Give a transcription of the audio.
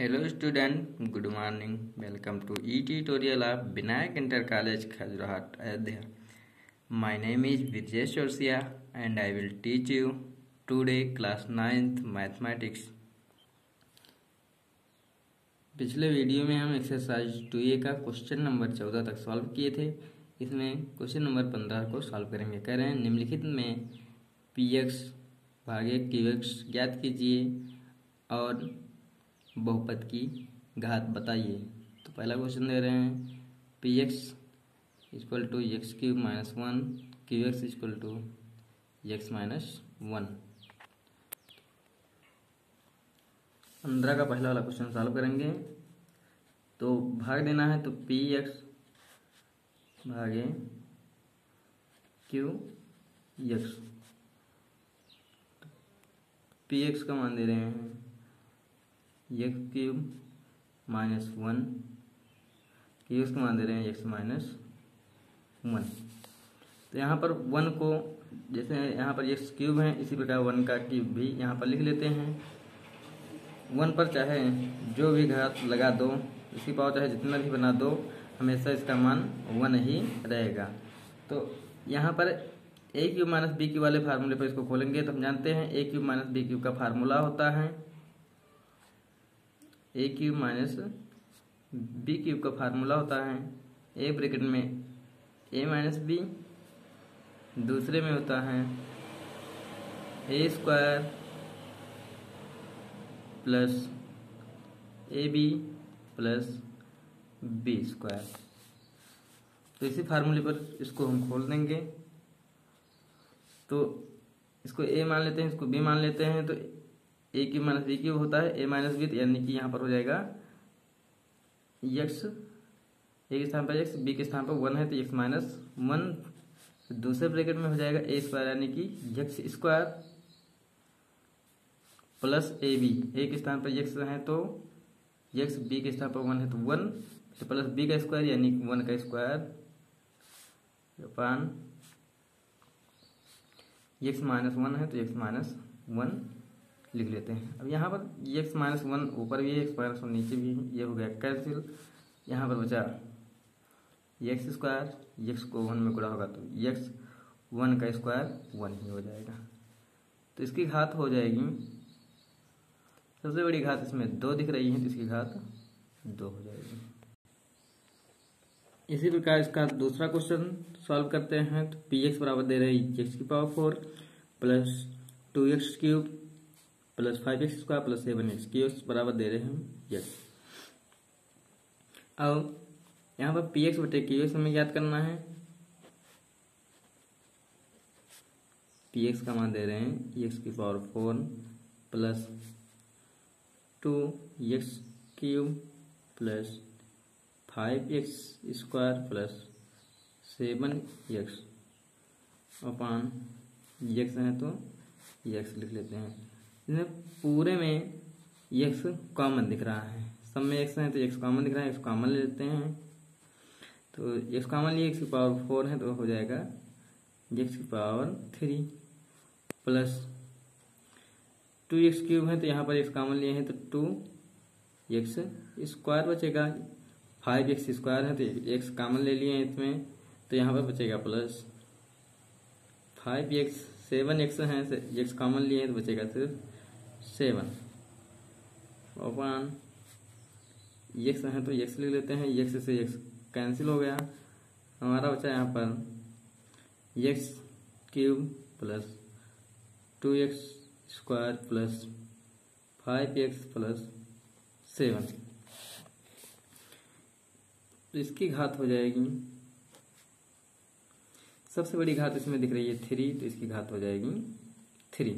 Hello student good morning welcome to e tutorial of Vinayak inter college Khajurahat Ayodhya my name is Vijay Chaurasia and I will teach you today class ninth mathematics पिछले video में हम exercise two ए का question number चौदह तक solve किए थे। इसमें question number पंद्रह को सॉल्व करेंगे। कह रहे हैं, निम्नलिखित में पी एक्स भाग्य ज्ञात कीजिए और बहुपद की घात बताइए। तो पहला क्वेश्चन दे रहे हैं P X equal to X cube minus one Q X equal to X minus one पंद्रह का पहला वाला क्वेश्चन सॉल्व करेंगे। तो भाग देना है तो पी एक्स भागे क्यू एक्स पी एक्स का मान दे रहे हैं। X cube minus one. X को मान दे रहे हैं एक्स माइनस वन। तो यहाँ पर वन को, जैसे यहाँ पर एक्स क्यूब है, इसी प्रकार वन का क्यूब भी यहाँ पर लिख लेते हैं। वन पर चाहे जो भी घात लगा दो, इसकी पावर चाहे जितना भी बना दो, हमेशा इसका मान वन ही रहेगा। तो यहाँ पर A cube minus B cube वाले फार्मूले पर इसको खोलेंगे तो हम जानते हैं A cube minus B cube का फार्मूला होता है। A cube minus B cube का फार्मूला होता है ए ब्रैकेट में ए माइनस बी दूसरे में होता है A square plus A B plus B square तो इसी फार्मूले पर इसको हम खोल देंगे। तो इसको ए मान लेते हैं, इसको बी मान लेते हैं तो A cube minus B cube होता है ए माइनस बी यानी कि यहाँ पर हो जाएगा यक्स ए के स्थान पर एक्स बी के स्थान पर वन है तो एक्स माइनस वन दूसरे ब्रैकेट में हो जाएगा ए स्क्वायर यानी कि X square plus A B A के स्थान पर यक्स है तो यक्स बी के स्थान पर वन है तो वन तो प्लस बी का स्क्वायर यानी वन का square upon X minus one है तो एक्स माइनस वन लिख लेते हैं। अब यहाँ पर एक्स माइनस वन ऊपर भी है एक्स माइनस वन नीचे भी ये हो गया कैंसिल यहाँ पर बचा एक्स स्क्वायर एक्स को वन में गुड़ा होगा तो एक्स वन का स्क्वायर वन ही हो जाएगा। तो इसकी घात हो जाएगी, सबसे बड़ी घात इसमें दो दिख रही है तो इसकी घात दो हो जाएगी। इसी प्रकार इसका दूसरा क्वेश्चन सॉल्व करते हैं तो पी एक्स बराबर दे रहे एक्स की power four plus two X cube plus five X square plus seven X की बराबर दे रहे हैं यस अब यहाँ पर पी एक्स बटे क्यू एक्स हमें याद करना है। पी एक्स का मान दे रहे हैं एक्स की power four plus two X cube plus five X square plus seven X upon X है तो एक्स लिख लेते हैं। इसमें पूरे में एक्स कॉमन दिख रहा है। सब में एक्स है तो एक्स कॉमन दिख रहा है एक्स कॉमन ले लेते हैं। तो एक्स कॉमन लिए एक्स की पावर फोर है तो हो जाएगा एक्स की power three plus two X cube है तो यहाँ पर एक्स कॉमन लिए हैं तो टू एक्स स्क्वायर बचेगा। फाइव एक्स स्क्वायर है तो एक्स कॉमन ले लिए हैं इसमें तो यहाँ पर बचेगा plus five X seven X है एक्स कॉमन लिए हैं तो बचेगा सिर्फ़ सेवन। अपन एक्स है तो एक्स लिख लेते हैं एक्स से एक्स कैंसिल हो गया। हमारा बचा यहाँ पर X cube plus two X square plus five X plus seven. तो इसकी घात हो जाएगी। सबसे बड़ी घात इसमें दिख रही है थ्री तो इसकी घात हो जाएगी थ्री।